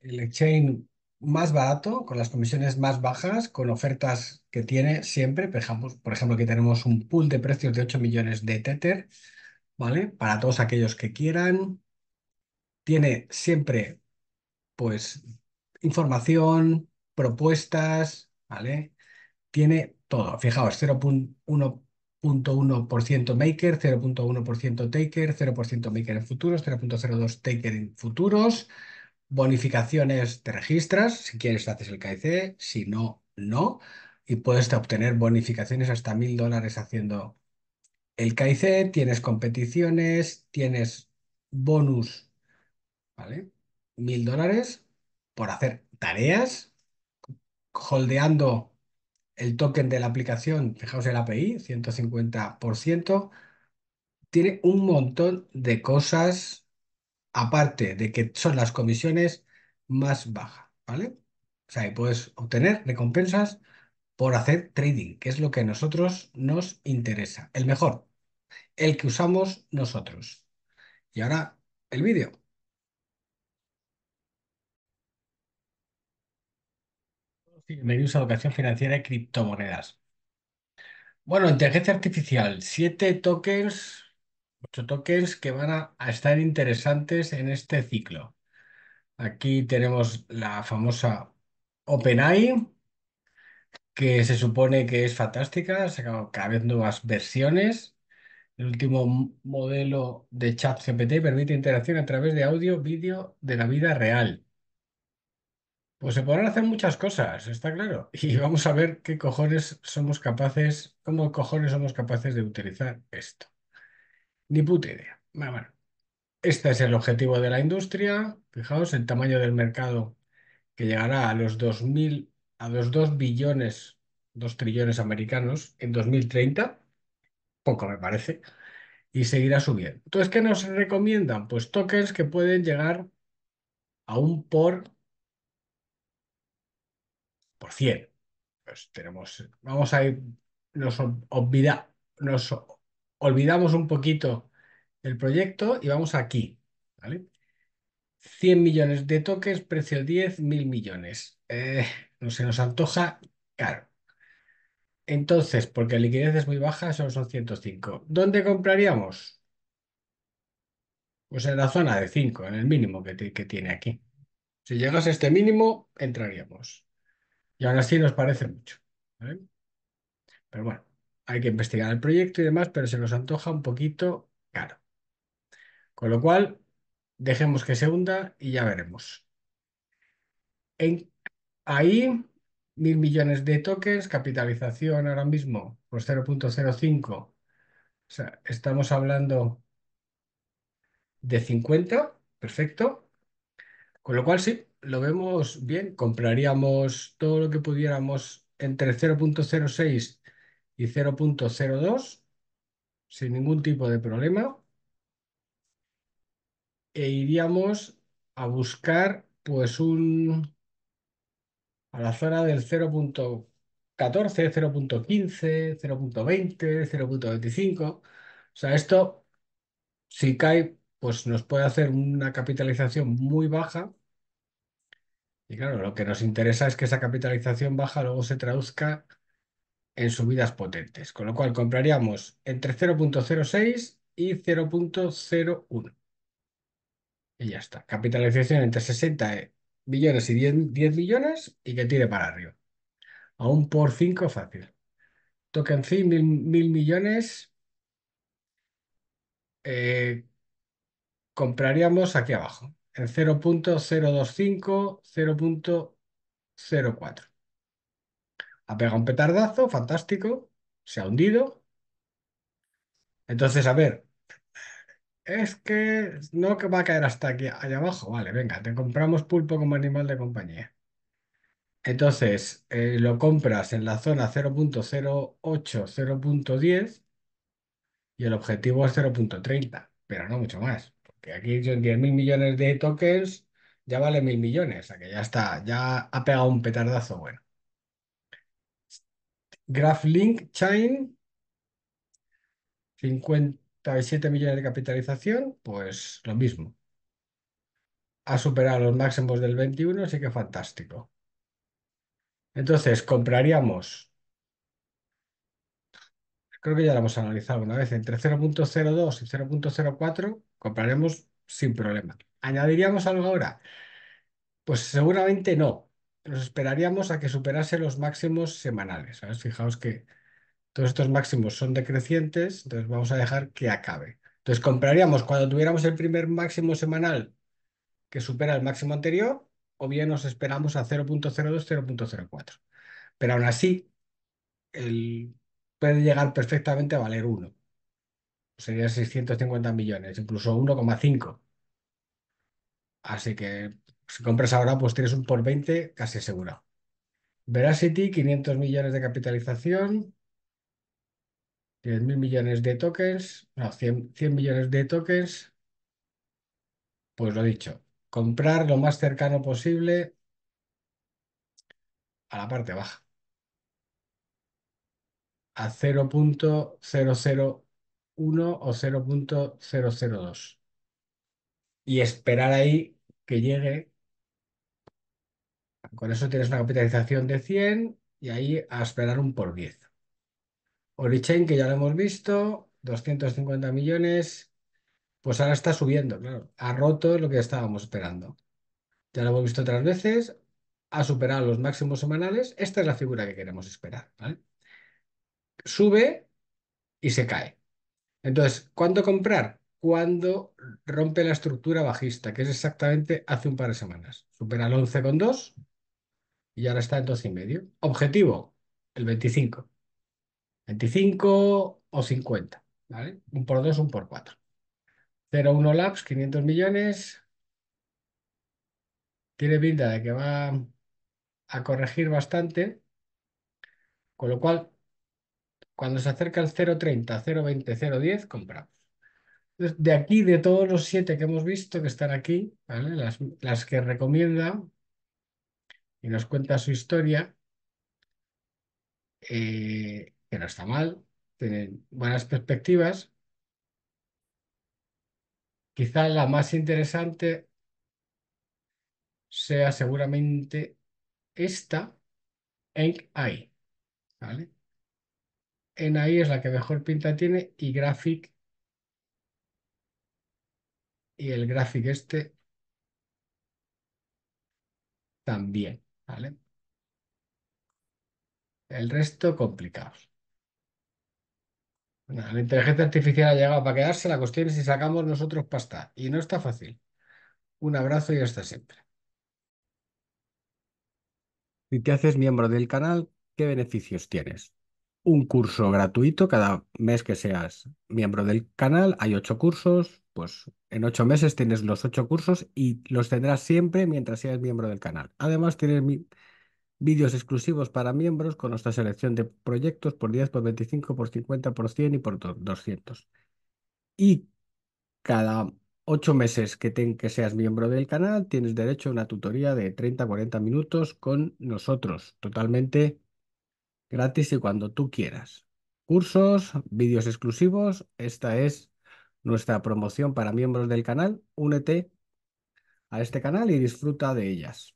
el exchange más barato, con las comisiones más bajas, con ofertas que tiene siempre. Por ejemplo, por ejemplo, aquí tenemos un pool de precios de 8 millones de Tether, ¿vale? Para todos aquellos que quieran. Tiene siempre, pues, información, propuestas, ¿vale? Tiene todo. Fijaos, 0.1% maker, 0.1% taker, 0% maker en futuros, 0.02 taker en futuros. Bonificaciones te registras, si quieres haces el KIC, si no, no. Y puedes obtener bonificaciones hasta mil dólares haciendo el KIC, tienes competiciones, tienes bonus, ¿vale? Mil dólares por hacer tareas, holdeando el token de la aplicación, fijaos el API, 150%, tiene un montón de cosas, aparte de que son las comisiones más bajas, ¿vale? O sea, y puedes obtener recompensas por hacer trading, que es lo que a nosotros nos interesa. El mejor, el que usamos nosotros. Y ahora, el vídeo. Bienvenidos a Educación Financiera y Criptomonedas. Bueno, inteligencia artificial, siete tokens, ocho tokens que van a, estar interesantes en este ciclo. Aquí tenemos la famosa OpenAI, que se supone que es fantástica, ha sacado cada vez nuevas versiones. El último modelo de ChatGPT permite interacción a través de audio, vídeo de la vida real. Pues se podrán hacer muchas cosas, está claro. Y vamos a ver qué cojones somos capaces, cómo cojones somos capaces de utilizar esto. Ni puta idea. Bueno. Este es el objetivo de la industria. Fijaos el tamaño del mercado que llegará a los 2000, a los 2 billones, 2 trillones americanos en 2030. Poco me parece. Y seguirá subiendo. Entonces, ¿qué nos recomiendan? Pues tokens que pueden llegar a un por, por 100. Pues tenemos, vamos a ir, nos, olvida- nos olvidamos un poquito el proyecto y vamos aquí, ¿vale? 100 millones de tokens, precio 10, mil millones. Eh, no se nos antoja caro. Entonces, porque la liquidez es muy baja, solo son 105. ¿Dónde compraríamos? Pues en la zona de 5, en el mínimo que, ti- que tiene aquí. Si llegas a este mínimo, entraríamos. Y aún así nos parece mucho. ¿vale? Pero bueno, hay que investigar el proyecto y demás, pero se nos antoja un poquito caro. Con lo cual, dejemos que se hunda y ya veremos. En, ahí, mil millones de tokens, capitalización ahora mismo, pues 0.05. O sea, estamos hablando de 50, perfecto. Con lo cual, sí, lo vemos bien. Compraríamos todo lo que pudiéramos entre 0.06 y 0.02 sin ningún tipo de problema. E iríamos a buscar pues un a la zona del 0.14, 0.15, 0.20, 0.25. O sea, esto si cae, pues nos puede hacer una capitalización muy baja. Y claro, lo que nos interesa es que esa capitalización baja luego se traduzca en subidas potentes. Con lo cual compraríamos entre 0.06 y 0.01. Y ya está. Capitalización entre 60 billones y 10, 10 millones y que tire para arriba. Aún por 5 fácil. Token fee, mil, mil millones. eh, compraríamos aquí abajo. En 0.025, 0.04. Ha pegado un petardazo, fantástico. Se ha hundido. Entonces, a ver, es que no que va a caer hasta aquí, allá abajo. Vale, venga, te compramos pulpo como animal de compañía. Entonces, eh, lo compras en la zona 0.08, 0.10 y el objetivo es 0.30, pero no mucho más. Porque aquí son 10 mil millones de tokens, ya vale mil millones, o sea que ya está, ya ha pegado un petardazo bueno. GraphLink Chain, 57 millones de capitalización, pues lo mismo. ha superado los máximos del 21, así que fantástico. Entonces, compraríamos, creo que ya lo hemos analizado una vez, entre 0.02 y 0.04, compraremos sin problema. ¿Añadiríamos algo ahora? Pues seguramente no. Nos esperaríamos a que superase los máximos semanales. Fijaos que todos estos máximos son decrecientes, entonces vamos a dejar que acabe. Entonces compraríamos cuando tuviéramos el primer máximo semanal que supera el máximo anterior, o bien nos esperamos a 0.02, 0.04. Pero aún así, el, puede llegar perfectamente a valer 1. Sería 650 millones, incluso 1,5. Así que si compras ahora, pues tienes un por 20 casi asegurado. Veracity, 500 millones de capitalización, 10.000 millones de tokens, no, 100, 100 millones de tokens. Pues lo dicho, comprar lo más cercano posible a la parte baja. A 0.001 o 0.002. Y esperar ahí que llegue. Con eso tienes una capitalización de 100 y ahí a esperar un por 10. Orichain, que ya lo hemos visto, 250 millones, pues ahora está subiendo, claro. Ha roto lo que estábamos esperando. Ya lo hemos visto otras veces, ha superado los máximos semanales. Esta es la figura que queremos esperar. ¿vale? Sube y se cae. Entonces, ¿cuándo comprar? Cuando rompe la estructura bajista, que es exactamente hace un par de semanas. Supera el 11,2 y ahora está en 12,5. Objetivo, el 25. 25 o 50. ¿vale? Un por 2, un por 4. 0,1 Labs, 500 millones. Tiene pinta de que va a corregir bastante. Con lo cual, cuando se acerca el 0,30, 0,20, 0,10, compramos. De aquí, de todos los siete que hemos visto que están aquí, ¿vale? las, las que recomienda y nos cuenta su historia, eh, que no está mal, tienen buenas perspectivas. Quizá la más interesante sea seguramente esta en ahí, ¿vale? En ahí es la que mejor pinta tiene y Graphic y el Graphic este también, ¿vale? El resto complicados. la inteligencia artificial ha llegado para quedarse, la cuestión es si sacamos nosotros pasta. Y no está fácil. Un abrazo y hasta siempre. Si te haces miembro del canal, ¿qué beneficios tienes? Un curso gratuito cada mes que seas miembro del canal. Hay ocho cursos, pues en ocho meses tienes los ocho cursos y los tendrás siempre mientras seas miembro del canal. Además, tienes vídeos exclusivos para miembros con nuestra selección de proyectos por 10, por 25, por 50, por 100 y por 200. Y cada ocho meses que, que seas miembro del canal, tienes derecho a una tutoría de 30-40 minutos con nosotros, totalmente gratis y cuando tú quieras. Cursos, vídeos exclusivos, esta es nuestra promoción para miembros del canal. Únete a este canal y disfruta de ellas.